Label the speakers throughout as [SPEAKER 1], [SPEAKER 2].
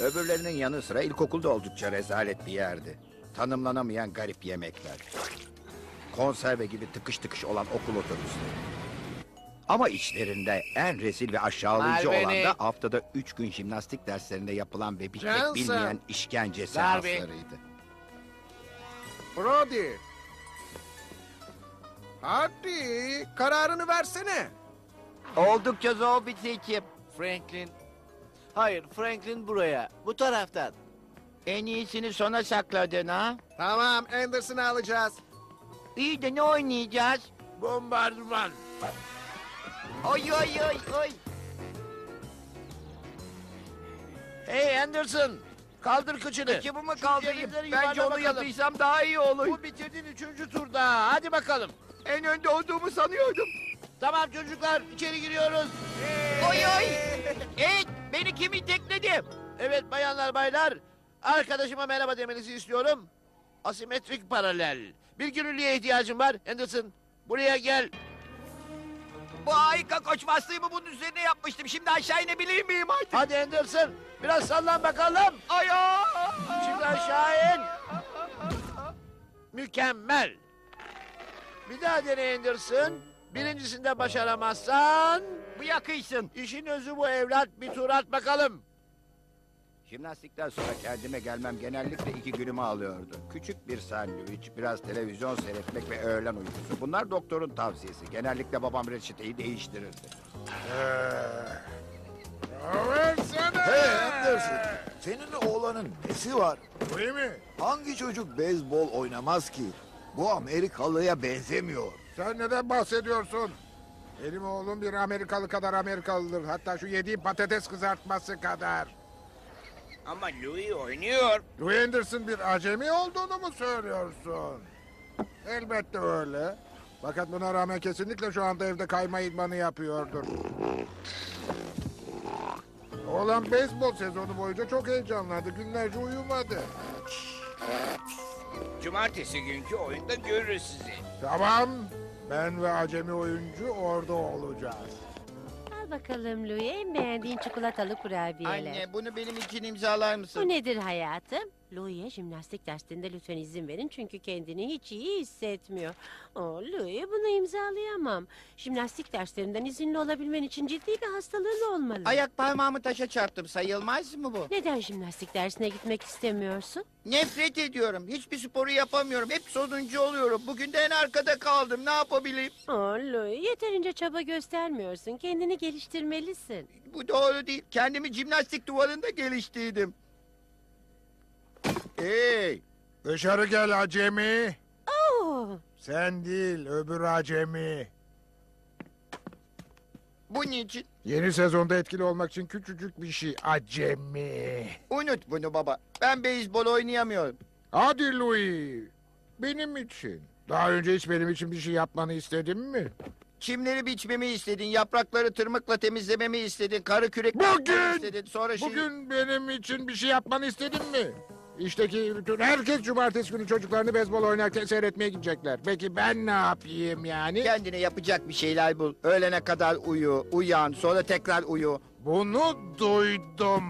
[SPEAKER 1] Öbürlerinin yanı sıra ilkokulda oldukça rezalet bir yerdi. Tanımlanamayan garip yemekler. Konserve gibi tıkış tıkış olan okul otobüsleri. Ama içlerinde en rezil ve aşağılayıcı
[SPEAKER 2] Ver
[SPEAKER 1] olan
[SPEAKER 2] beni.
[SPEAKER 1] da haftada üç gün jimnastik derslerinde yapılan ve bitmek
[SPEAKER 2] Johnson.
[SPEAKER 1] bilmeyen işkence
[SPEAKER 2] Ver
[SPEAKER 1] seanslarıydı.
[SPEAKER 3] Brody. Hadi kararını versene.
[SPEAKER 1] Oldukça zor bir seçim.
[SPEAKER 2] Franklin. Hayır, Franklin buraya. Bu taraftan.
[SPEAKER 1] En iyisini sona sakladın ha?
[SPEAKER 3] Tamam Anderson'ı alacağız.
[SPEAKER 1] İyi de ne oynayacağız?
[SPEAKER 2] Bombardıman.
[SPEAKER 1] Oy oy oy oy.
[SPEAKER 2] Hey Anderson. Kaldır kıçını.
[SPEAKER 1] Kıçımı
[SPEAKER 2] Şu
[SPEAKER 1] kaldırayım. Bence onu yatırsam daha iyi olur.
[SPEAKER 2] Bu bitirdin üçüncü turda. Hadi bakalım.
[SPEAKER 1] En önde olduğumu sanıyordum.
[SPEAKER 2] Tamam çocuklar içeri giriyoruz.
[SPEAKER 1] Oy oy. Ey beni kim itekledi?
[SPEAKER 2] Evet bayanlar baylar. Arkadaşıma merhaba demenizi istiyorum. Asimetrik paralel. Bir gönüllüye ihtiyacım var. Anderson buraya gel.
[SPEAKER 1] Bu harika koç bastığımı bunun üzerine yapmıştım. Şimdi aşağı inebilir miyim artık?
[SPEAKER 2] Hadi Anderson biraz sallan bakalım.
[SPEAKER 1] Ay aa!
[SPEAKER 2] Şimdi aşağı in. Mükemmel. Bir daha dene Anderson. Birincisinde başaramazsan...
[SPEAKER 1] Bu yakıysın.
[SPEAKER 2] ...işin özü bu evlat. Bir tur at bakalım.
[SPEAKER 1] Jimnastikten sonra kendime gelmem genellikle iki günümü alıyordu. Küçük bir sandviç, biraz televizyon seyretmek ve öğlen uykusu. Bunlar doktorun tavsiyesi. Genellikle babam reçeteyi değiştirirdi.
[SPEAKER 3] Versene.
[SPEAKER 4] Hey Anderson, senin oğlanın nesi var?
[SPEAKER 3] Değil mi?
[SPEAKER 4] Hangi çocuk beyzbol oynamaz ki? Bu Amerikalıya benzemiyor.
[SPEAKER 3] Sen neden bahsediyorsun? Benim oğlum bir Amerikalı kadar Amerikalıdır. Hatta şu yediğim patates kızartması kadar.
[SPEAKER 2] Ama Louis oynuyor.
[SPEAKER 3] Louis Anderson bir acemi olduğunu mu söylüyorsun? Elbette öyle. Fakat buna rağmen kesinlikle şu anda evde kayma idmanı yapıyordur. Oğlan beyzbol sezonu boyunca çok heyecanlandı. Günlerce uyumadı.
[SPEAKER 5] Cumartesi günkü oyunda görürüz sizi.
[SPEAKER 3] Tamam. Ben ve acemi oyuncu orada olacağız.
[SPEAKER 6] Al bakalım Louis en beğendiğin çikolatalı kurabiyeler.
[SPEAKER 1] Anne bunu benim için imzalar
[SPEAKER 6] Bu
[SPEAKER 1] mısın?
[SPEAKER 6] nedir hayatım? Louis'e jimnastik dersinde lütfen izin verin çünkü kendini hiç iyi hissetmiyor. Oh Louis bunu imzalayamam. Jimnastik derslerinden izinli olabilmen için ciddi bir hastalığın olmalı.
[SPEAKER 1] Ayak parmağımı taşa çarptım. Sayılmaz mı bu?
[SPEAKER 6] Neden jimnastik dersine gitmek istemiyorsun?
[SPEAKER 1] Nefret ediyorum. Hiçbir sporu yapamıyorum. Hep sonuncu oluyorum. Bugün de en arkada kaldım. Ne yapabilirim?
[SPEAKER 6] Oh Louis yeterince çaba göstermiyorsun. Kendini geliştirmelisin.
[SPEAKER 1] Bu doğru değil. Kendimi jimnastik duvarında geliştirdim. Hey!
[SPEAKER 3] Dışarı gel acemi.
[SPEAKER 6] Oh,
[SPEAKER 3] Sen değil öbür acemi.
[SPEAKER 1] Bu niçin?
[SPEAKER 3] Yeni sezonda etkili olmak için küçücük bir şey acemi.
[SPEAKER 1] Unut bunu baba. Ben beyzbol oynayamıyorum.
[SPEAKER 3] Hadi Louis. Benim için. Daha önce hiç benim için bir şey yapmanı istedim mi?
[SPEAKER 1] Çimleri biçmemi istedin, yaprakları tırmıkla temizlememi istedin, karı kürek
[SPEAKER 3] Bugün!
[SPEAKER 1] istedin. Sonra şey...
[SPEAKER 3] Bugün benim için bir şey yapmanı istedin mi? İşteki bütün herkes cumartesi günü çocuklarını beyzbol oynarken seyretmeye gidecekler. Peki ben ne yapayım yani?
[SPEAKER 1] Kendine yapacak bir şeyler bul. Öğlene kadar uyu, uyan, sonra tekrar uyu.
[SPEAKER 3] Bunu duydum.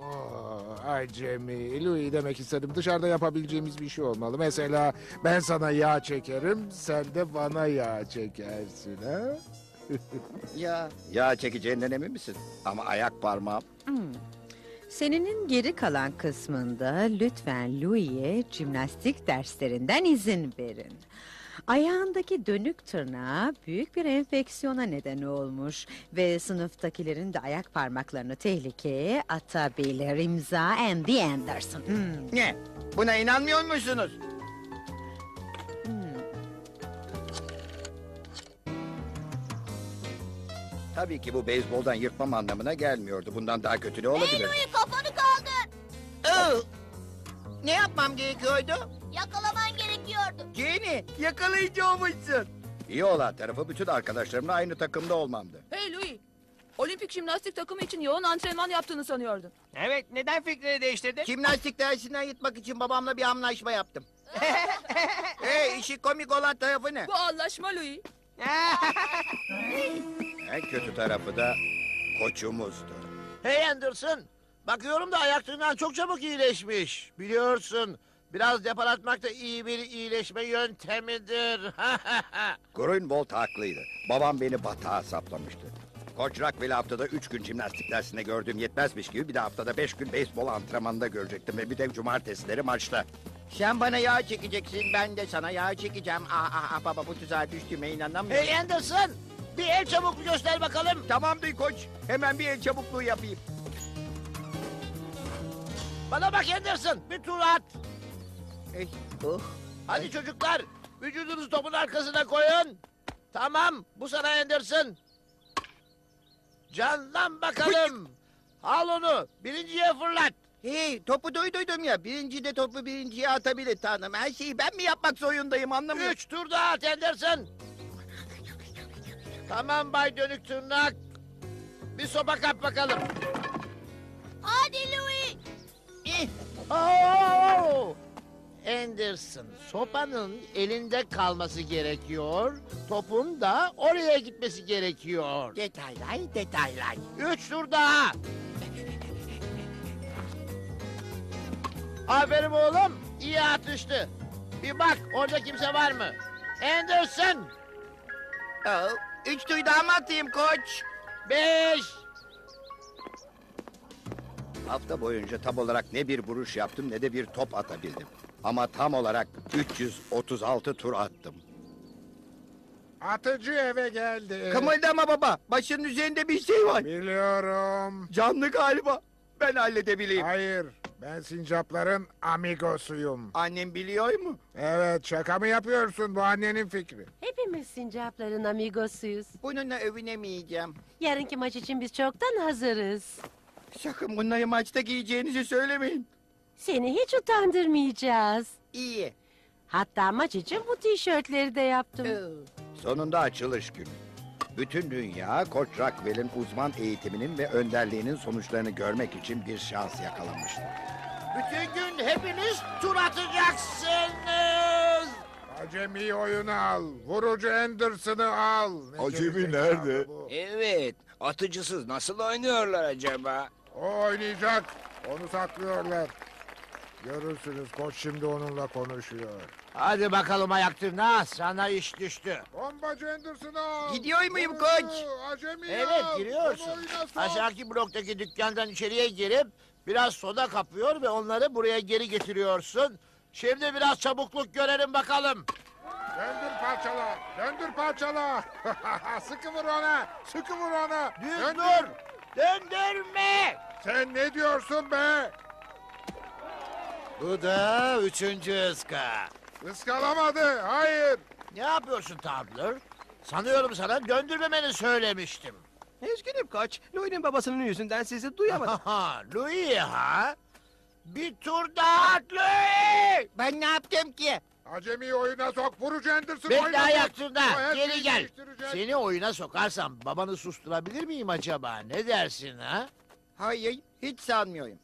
[SPEAKER 3] Oh, acemi. Louis demek istedim. Dışarıda yapabileceğimiz bir şey olmalı. Mesela ben sana yağ çekerim, sen de bana yağ çekersin ha?
[SPEAKER 1] Ya, ya çekeceğinden emin misin? Ama ayak parmağım.
[SPEAKER 7] Senenin geri kalan kısmında lütfen Louis'e jimnastik derslerinden izin verin. Ayağındaki dönük tırnağı büyük bir enfeksiyona neden olmuş ve sınıftakilerin de ayak parmaklarını tehlikeye atabilir. İmza Andy Anderson. Hmm.
[SPEAKER 1] Ne? Buna inanmıyor musunuz? Tabii ki bu beyzboldan yırtmam anlamına gelmiyordu. Bundan daha kötü ne olabilir?
[SPEAKER 8] kafanı kaldır.
[SPEAKER 1] Iı! Ne yapmam gerekiyordu?
[SPEAKER 8] Yakalaman gerekiyordu.
[SPEAKER 1] Jenny, yakalayıcı olmuşsun. İyi olan tarafı bütün arkadaşlarımla aynı takımda olmamdı.
[SPEAKER 9] Hey Louis, olimpik jimnastik takımı için yoğun antrenman yaptığını sanıyordum.
[SPEAKER 5] Evet, neden fikrini değiştirdin?
[SPEAKER 1] Jimnastik dersinden yırtmak için babamla bir anlaşma yaptım. hey, işi komik olan tarafı ne?
[SPEAKER 9] Bu anlaşma Louis.
[SPEAKER 1] En kötü tarafı da koçumuzdu.
[SPEAKER 2] Hey Anderson. Bakıyorum da ayak tırnağın çok çabuk iyileşmiş. Biliyorsun biraz depar atmak da iyi bir iyileşme yöntemidir.
[SPEAKER 1] Grunwald haklıydı. Babam beni batağa saplamıştı. Koç Rockwell'i haftada üç gün jimnastik dersinde gördüğüm yetmezmiş gibi bir de haftada beş gün beyzbol antrenmanında görecektim ve bir de cumartesileri maçta. Sen bana yağ çekeceksin, ben de sana yağ çekeceğim. Aa, aa, aa, baba bu tuzağa düştüğüme inanamıyorum.
[SPEAKER 2] hey Anderson bir el çabuk göster bakalım.
[SPEAKER 1] Tamamdır koç, hemen bir el çabukluğu yapayım.
[SPEAKER 2] Bana bak Anderson bir tur at.
[SPEAKER 1] Ey, oh.
[SPEAKER 2] Hadi çocuklar vücudunuzu topun arkasına koyun. Tamam bu sana Anderson. Canlan bakalım. Al onu birinciye fırlat.
[SPEAKER 1] Hey, topu duyduydum ya. Birinci de topu birinciye atabilir tanrım. Her şeyi ben mi yapmak zorundayım anlamıyorum.
[SPEAKER 2] Üç tur daha at Anderson. Tamam Bay Dönük Tırnak. Bir sopa kap bakalım.
[SPEAKER 8] Hadi Louis.
[SPEAKER 2] Eh, oo! Anderson, sopanın elinde kalması gerekiyor. Topun da oraya gitmesi gerekiyor.
[SPEAKER 1] Detaylar, detaylar.
[SPEAKER 2] Üç tur daha. Aferin oğlum. iyi atıştı. Bir bak orada kimse var mı? Anderson.
[SPEAKER 1] Oh, üç tur daha mı atayım koç?
[SPEAKER 2] Beş.
[SPEAKER 1] Hafta boyunca tam olarak ne bir vuruş yaptım ne de bir top atabildim. Ama tam olarak 336 tur attım.
[SPEAKER 3] Atıcı eve geldi.
[SPEAKER 1] Kımıldama baba. Başının üzerinde bir şey var.
[SPEAKER 3] Biliyorum.
[SPEAKER 1] Canlı galiba. Ben halledebileyim.
[SPEAKER 3] Hayır. Ben sincapların amigosuyum.
[SPEAKER 1] Annem biliyor mu?
[SPEAKER 3] Evet şaka mı yapıyorsun? Bu annenin fikri.
[SPEAKER 6] Hepimiz sincapların amigosuyuz.
[SPEAKER 1] Bununla övünemeyeceğim.
[SPEAKER 6] Yarınki maç için biz çoktan hazırız.
[SPEAKER 1] Sakın bunları maçta giyeceğinizi söylemeyin.
[SPEAKER 6] Seni hiç utandırmayacağız.
[SPEAKER 1] İyi.
[SPEAKER 6] Hatta maç için bu tişörtleri de yaptım.
[SPEAKER 1] Sonunda açılış günü. Bütün dünya Koç Rockwell'in uzman eğitiminin ve önderliğinin sonuçlarını görmek için bir şans yakalamıştı.
[SPEAKER 2] Bütün gün hepiniz tur atacaksınız.
[SPEAKER 3] Acemi oyunu al. Vurucu Anderson'ı al. Ne
[SPEAKER 4] Acemi
[SPEAKER 3] gerizekalı
[SPEAKER 4] nerede?
[SPEAKER 3] bu?
[SPEAKER 5] Evet. Atıcısız nasıl oynuyorlar acaba?
[SPEAKER 3] O oynayacak. Onu saklıyorlar. Görürsünüz koç şimdi onunla konuşuyor.
[SPEAKER 2] Hadi bakalım ayak tırnağı sana iş düştü.
[SPEAKER 3] Bombacı Anderson'ı al.
[SPEAKER 1] Gidiyor muyum koç?
[SPEAKER 3] Acemi
[SPEAKER 2] Evet giriyorsun.
[SPEAKER 3] Onu oyuna sok.
[SPEAKER 2] Aşağıki bloktaki dükkandan içeriye girip biraz soda kapıyor ve onları buraya geri getiriyorsun. Şimdi biraz çabukluk görelim bakalım.
[SPEAKER 3] Döndür parçala. Döndür parçala. Sıkı vur ona. Sıkı vur ona.
[SPEAKER 2] Düz
[SPEAKER 3] Döndür.
[SPEAKER 2] dur. Döndürme.
[SPEAKER 3] Sen ne diyorsun be?
[SPEAKER 2] Bu da üçüncü ıska.
[SPEAKER 3] Iskalamadı. Hayır.
[SPEAKER 2] Ne yapıyorsun Tabler? Sanıyorum sana döndürmemeni söylemiştim.
[SPEAKER 10] Üzgünüm koç. Louis'nin babasının yüzünden sizi duyamadım.
[SPEAKER 2] Ha, Louis ha? Bir tur daha at Louis!
[SPEAKER 1] Ben ne yaptım ki?
[SPEAKER 3] Acemi oyuna sok. Vurucu Anderson'ı
[SPEAKER 2] Bekle
[SPEAKER 3] oyuna
[SPEAKER 2] ayak
[SPEAKER 3] sok.
[SPEAKER 2] turda,
[SPEAKER 3] O her
[SPEAKER 2] geri
[SPEAKER 3] şeyi
[SPEAKER 2] gel.
[SPEAKER 3] değiştirecek.
[SPEAKER 2] Seni oyuna sokarsam babanı susturabilir miyim acaba? Ne dersin ha?
[SPEAKER 1] Hayır, hiç sanmıyorum.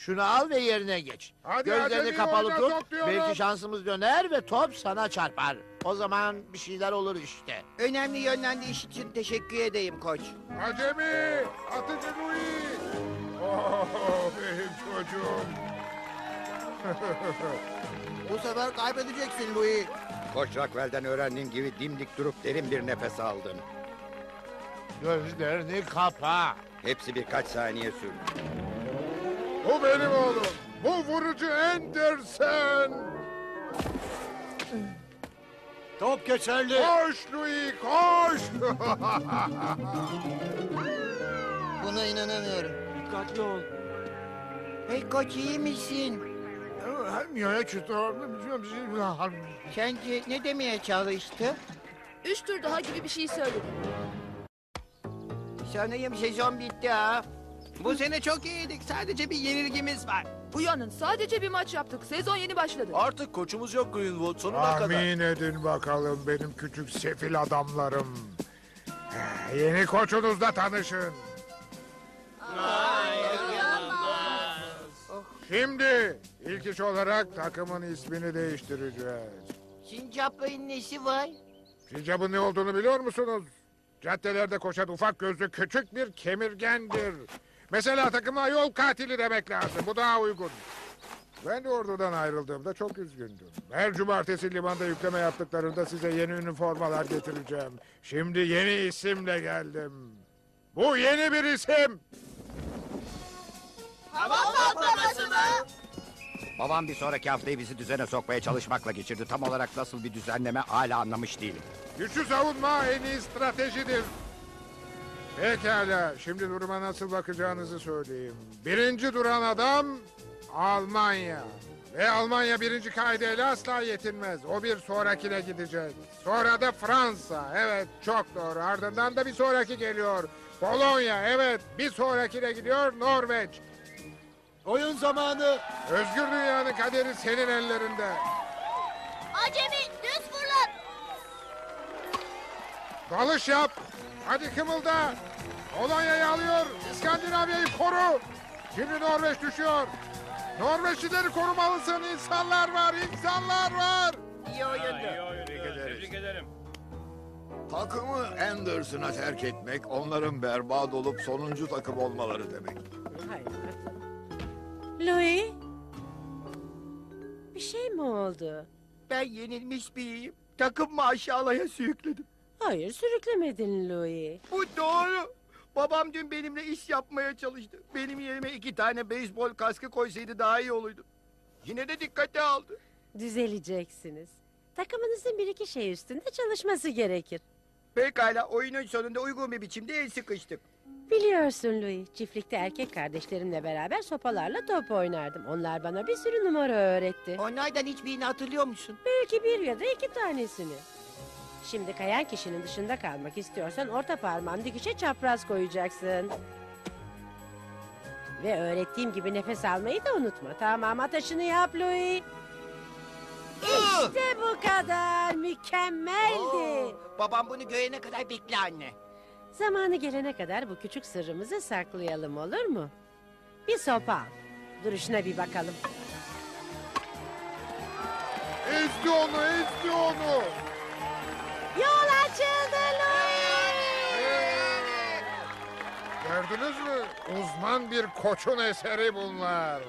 [SPEAKER 2] Şunu al ve yerine geç.
[SPEAKER 3] Hadi
[SPEAKER 2] Gözlerini
[SPEAKER 3] acemi
[SPEAKER 2] kapalı
[SPEAKER 3] oyuna
[SPEAKER 2] tut. Belki şansımız döner ve top sana çarpar. O zaman bir şeyler olur işte.
[SPEAKER 1] Önemli yönlendiriş için teşekkür edeyim koç.
[SPEAKER 3] Acemi. Atıcı Louis. Oh benim çocuğum.
[SPEAKER 4] Bu sefer kaybedeceksin Louis.
[SPEAKER 1] Koç Rockwell'den öğrendiğim gibi dimdik durup derin bir nefes aldım.
[SPEAKER 2] Gözlerini kapa.
[SPEAKER 1] Hepsi birkaç saniye sürdü.
[SPEAKER 3] Bu benim oğlum. Bu vurucu Anderson.
[SPEAKER 2] Top geçerli.
[SPEAKER 3] Koş Louis koş.
[SPEAKER 4] Buna inanamıyorum.
[SPEAKER 10] Dikkatli ol.
[SPEAKER 1] Hey koç iyi misin? Sence ne demeye çalıştı?
[SPEAKER 9] Üç tur daha gibi bir şey söyledi.
[SPEAKER 1] Sanırım sezon bitti ha.
[SPEAKER 10] Bu sene çok iyiydik. Sadece bir yenilgimiz var.
[SPEAKER 9] Uyanın sadece bir maç yaptık. Sezon yeni başladı.
[SPEAKER 5] Artık koçumuz yok Greenwood sonuna kadar.
[SPEAKER 3] Tahmin edin bakalım benim küçük sefil adamlarım. Eh, Yeni koçunuzla tanışın. Şimdi ilk iş olarak takımın ismini değiştireceğiz.
[SPEAKER 1] Sincapların nesi var?
[SPEAKER 3] Sincap'ın ne olduğunu biliyor musunuz? Caddelerde koşan ufak gözlü küçük bir kemirgendir. Mesela takıma yol katili demek lazım. Bu daha uygun. Ben de ordudan ayrıldığımda çok üzgündüm. Her cumartesi limanda yükleme yaptıklarında size yeni üniformalar getireceğim. Şimdi yeni isimle geldim. Bu yeni bir isim.
[SPEAKER 8] Hava patlaması mı?
[SPEAKER 1] Babam bir sonraki haftayı bizi düzene sokmaya çalışmakla geçirdi. Tam olarak nasıl bir düzenleme hala anlamış değilim.
[SPEAKER 3] Güçlü savunma en iyi stratejidir. Pekala, şimdi duruma nasıl bakacağınızı söyleyeyim. Birinci duran adam Almanya. Ve Almanya birinci kaideyle asla yetinmez. O bir sonrakine gidecek. Sonra da Fransa. Evet, çok doğru. Ardından da bir sonraki geliyor. Polonya. Evet, bir sonrakine gidiyor Norveç.
[SPEAKER 2] Oyun zamanı.
[SPEAKER 3] Özgür dünyanın kaderi senin ellerinde.
[SPEAKER 8] Acemi düz fırlat.
[SPEAKER 3] Dalış yap. Hadi kımılda. Polonya'yı alıyor. İskandinavya'yı koru. Şimdi Norveç düşüyor. Norveçlileri korumalısın. İnsanlar var, insanlar var.
[SPEAKER 4] Takımı Anderson'a terk etmek onların berbat olup sonuncu takım olmaları demek.
[SPEAKER 6] Hayır. Louis? Bir şey mi oldu?
[SPEAKER 10] Ben yenilmiş biriyim. Takımımı aşağılaya sürükledim.
[SPEAKER 6] Hayır sürüklemedin Louis.
[SPEAKER 10] Bu doğru. Babam dün benimle iş yapmaya çalıştı. Benim yerime iki tane beyzbol kaskı koysaydı daha iyi olurdu. Yine de dikkate aldı.
[SPEAKER 6] Düzeleceksiniz. Takımınızın bir iki şey üstünde çalışması gerekir.
[SPEAKER 10] Pekala oyunun sonunda uygun bir biçimde el sıkıştık.
[SPEAKER 6] Biliyorsun Louis, çiftlikte erkek kardeşlerimle beraber sopalarla top oynardım. Onlar bana bir sürü numara öğretti.
[SPEAKER 10] Onlardan hiçbirini hatırlıyor musun?
[SPEAKER 6] Belki bir ya da iki tanesini. Şimdi kayan kişinin dışında kalmak istiyorsan orta parmağını dikişe çapraz koyacaksın. Ve öğrettiğim gibi nefes almayı da unutma. Tamam ateşini yap Louis. İşte bu kadar. Mükemmeldi.
[SPEAKER 10] babam bunu görene kadar bekle anne.
[SPEAKER 6] Zamanı gelene kadar bu küçük sırrımızı saklayalım olur mu? Bir sopa al. Duruşuna bir bakalım.
[SPEAKER 3] Ezdi onu, ezdi onu.
[SPEAKER 6] Yol açıldı Louis.
[SPEAKER 3] Gördünüz mü? Uzman bir koçun eseri bunlar.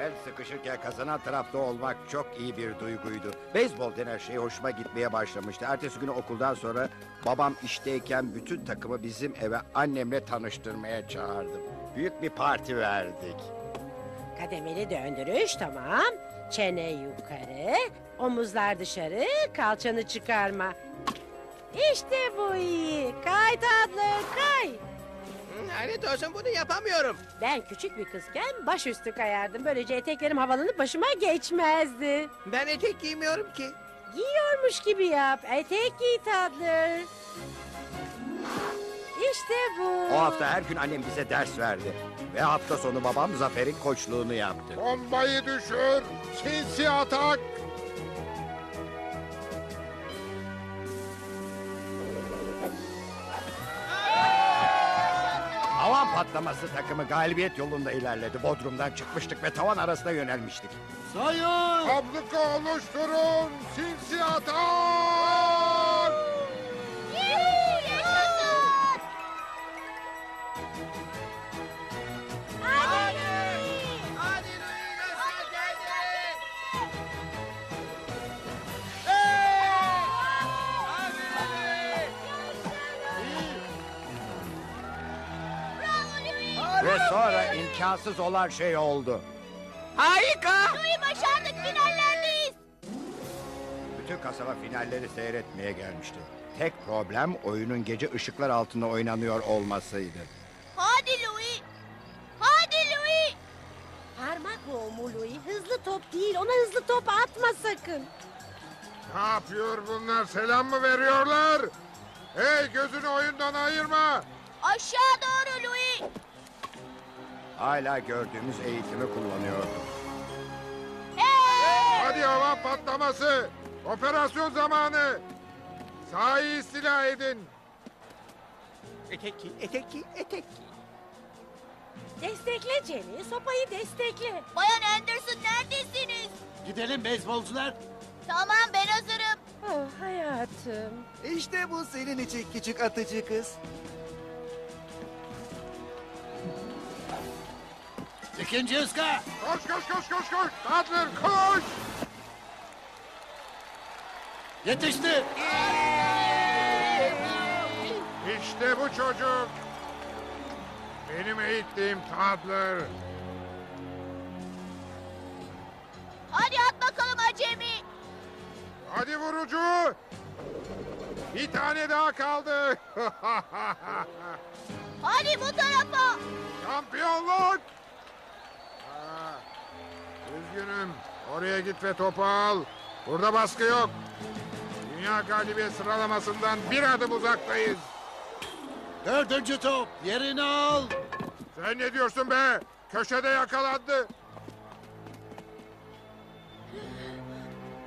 [SPEAKER 1] El sıkışırken kazanan tarafta olmak çok iyi bir duyguydu. Beyzbol denen şey hoşuma gitmeye başlamıştı. Ertesi günü okuldan sonra babam işteyken bütün takımı bizim eve annemle tanıştırmaya çağırdım. Büyük bir parti verdik.
[SPEAKER 6] Kademeli döndürüş tamam. Çene yukarı, omuzlar dışarı, kalçanı çıkarma. İşte bu iyi. Kay tatlım kay.
[SPEAKER 10] Lanet olsun bunu yapamıyorum.
[SPEAKER 6] Ben küçük bir kızken başüstü kayardım. Böylece eteklerim havalanıp başıma geçmezdi.
[SPEAKER 10] Ben etek giymiyorum ki.
[SPEAKER 6] Giyiyormuş gibi yap. Etek giy tatlım. İşte bu.
[SPEAKER 1] O hafta her gün annem bize ders verdi. Ve hafta sonu babam Zafer'in koçluğunu yaptı.
[SPEAKER 3] Bombayı düşür. Sinsi atak.
[SPEAKER 1] Havan patlaması takımı galibiyet yolunda ilerledi. Bodrum'dan çıkmıştık ve tavan arasına yönelmiştik.
[SPEAKER 3] Abluka oluşturun. Sinsi atak.
[SPEAKER 1] İmkansız olan şey oldu.
[SPEAKER 10] Harika.
[SPEAKER 8] Louis başardık finallerdeyiz.
[SPEAKER 1] Bütün kasaba finalleri seyretmeye gelmişti. Tek problem oyunun gece ışıklar altında oynanıyor olmasıydı.
[SPEAKER 8] Hadi Louis. Hadi Louis.
[SPEAKER 6] Parmak boğumu Louis. Hızlı top değil. Ona hızlı top atma sakın.
[SPEAKER 3] Ne yapıyor bunlar? Selam mı veriyorlar? Hey gözünü oyundan ayırma.
[SPEAKER 8] Aşağı doğru.
[SPEAKER 1] Hala gördüğümüz eğitimi kullanıyordu.
[SPEAKER 8] Hey.
[SPEAKER 3] Hadi hava patlaması. Operasyon zamanı. Sahayı istila edin.
[SPEAKER 10] Etek giy, etek giy, etek giy.
[SPEAKER 6] Destekle Jenny. Sopayı destekle.
[SPEAKER 8] Bayan Anderson neredesiniz?
[SPEAKER 2] Gidelim beyzbolcular.
[SPEAKER 8] Tamam ben hazırım.
[SPEAKER 6] Oh hayatım.
[SPEAKER 10] İşte bu senin için küçük atıcı kız.
[SPEAKER 2] İkinci ıska.
[SPEAKER 3] Koş koş koş koş koş. Adler koş.
[SPEAKER 2] Yetişti.
[SPEAKER 3] İşte bu çocuk. Benim eğittiğim Tadler.
[SPEAKER 8] Hadi at bakalım acemi.
[SPEAKER 3] Hadi vurucu. Bir tane daha kaldı.
[SPEAKER 8] Hadi bu tarafa.
[SPEAKER 3] Şampiyonluk. Aa, üzgünüm. Oraya git ve topu al. Burada baskı yok. Dünya galibiyet sıralamasından bir adım uzaktayız.
[SPEAKER 2] Dördüncü top. Yerini al.
[SPEAKER 3] Sen ne diyorsun be? Köşede yakalandı.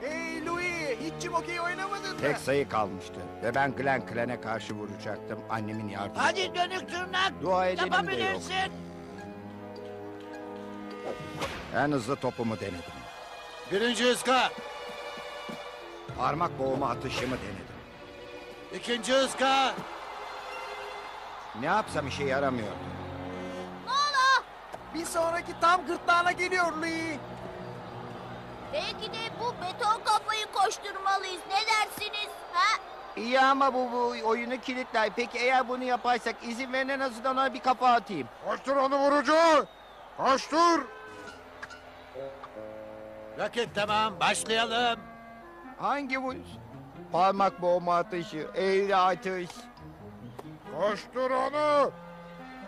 [SPEAKER 10] Hey Louis, hiç okey oynamadın mı?
[SPEAKER 1] Tek sayı kalmıştı. Ve ben Glen Clen'e karşı vuracaktım. Annemin yardımı.
[SPEAKER 2] Hadi dönük tırnak.
[SPEAKER 1] Dua edelim de yok.
[SPEAKER 2] Yapabilirsin.
[SPEAKER 1] En hızlı topumu denedim.
[SPEAKER 2] Birinci ıska.
[SPEAKER 1] Parmak boğma atışımı denedim.
[SPEAKER 2] İkinci ıska.
[SPEAKER 1] Ne yapsam işe yaramıyordu.
[SPEAKER 8] Mola.
[SPEAKER 10] Bir sonraki tam gırtlağına geliyor Louis.
[SPEAKER 8] Belki de bu beton kafayı koşturmalıyız. Ne dersiniz? Ha?
[SPEAKER 1] İyi ama bu, bu oyunu kilitler. Peki eğer bunu yaparsak izin verin en azından ona bir kafa atayım.
[SPEAKER 3] Koştur onu vurucu. Koştur.
[SPEAKER 2] Rakip tamam. Başlayalım.
[SPEAKER 1] Hangi bu? Parmak boğma atışı, eğri atış.
[SPEAKER 3] Koştur onu.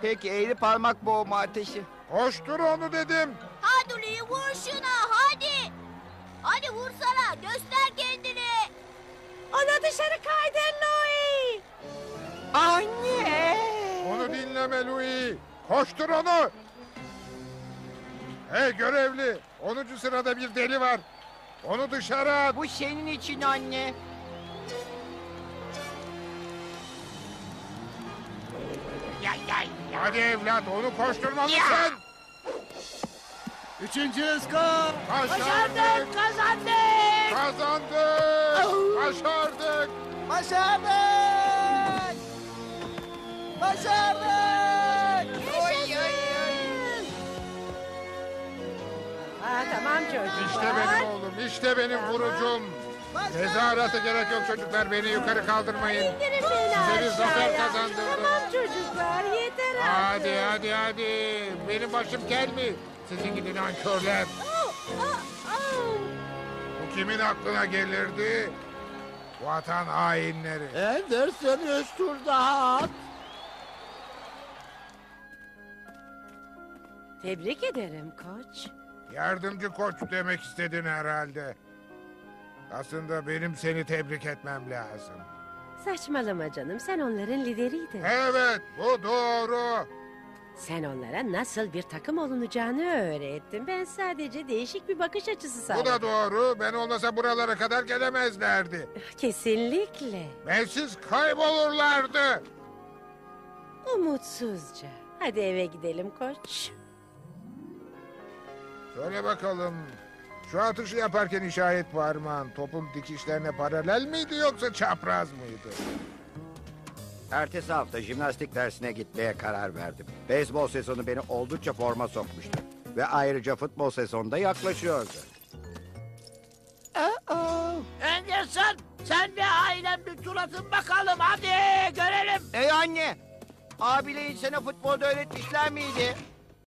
[SPEAKER 1] Peki eğri parmak boğma atışı.
[SPEAKER 3] Koştur onu dedim.
[SPEAKER 8] Hadi Louis vur şuna hadi. Hadi vursana göster kendini.
[SPEAKER 6] Onu dışarı kaydın Louis.
[SPEAKER 1] Anne!
[SPEAKER 3] Onu dinleme Louis. Koştur onu. Hey görevli. 10. sırada bir deli var. Onu dışarı at.
[SPEAKER 1] Bu senin için anne.
[SPEAKER 3] Hadi evlat onu koşturmalısın.
[SPEAKER 2] Üçüncü ıska.
[SPEAKER 3] Başardık.
[SPEAKER 8] Kazandık.
[SPEAKER 3] Kazandık. Başardık.
[SPEAKER 10] Başardık! Başardık!
[SPEAKER 6] Tamam çocuklar.
[SPEAKER 3] İşte benim oğlum. işte benim vurucum. Tezahürata gerek yok çocuklar. Beni yukarı kaldırmayın.
[SPEAKER 6] İndirin beni
[SPEAKER 3] Size bir zafer
[SPEAKER 6] aşağıya.
[SPEAKER 3] kazandırdım.
[SPEAKER 6] Tamam çocuklar yeter artık.
[SPEAKER 3] Hadi hadi hadi. Benim başım kel mi? Sizin gidin nankörler. Bu kimin aklına gelirdi? Vatan hainleri.
[SPEAKER 2] Anderson üst turda at.
[SPEAKER 6] Tebrik ederim koç.
[SPEAKER 3] Yardımcı koç demek istedin herhalde. Aslında benim seni tebrik etmem lazım.
[SPEAKER 6] Saçmalama canım sen onların lideriydin.
[SPEAKER 3] Evet bu doğru.
[SPEAKER 6] Sen onlara nasıl bir takım olunacağını öğrettin. Ben sadece değişik bir bakış açısı
[SPEAKER 3] Bu
[SPEAKER 6] sağladım.
[SPEAKER 3] da doğru. Ben olmasa buralara kadar gelemezlerdi.
[SPEAKER 6] Kesinlikle.
[SPEAKER 3] Bensiz kaybolurlardı.
[SPEAKER 6] Umutsuzca. Hadi eve gidelim koç.
[SPEAKER 3] Söyle bakalım. Şu atışı yaparken işaret parmağın topun dikişlerine paralel miydi yoksa çapraz mıydı?
[SPEAKER 1] Ertesi hafta jimnastik dersine gitmeye karar verdim. Beyzbol sezonu beni oldukça forma sokmuştu. Ve ayrıca futbol sezonu da yaklaşıyordu.
[SPEAKER 2] Anderson sen ve ailen bir tur atın bakalım hadi görelim.
[SPEAKER 1] Ey anne! Abilerin sana futbolda öğretmişler miydi?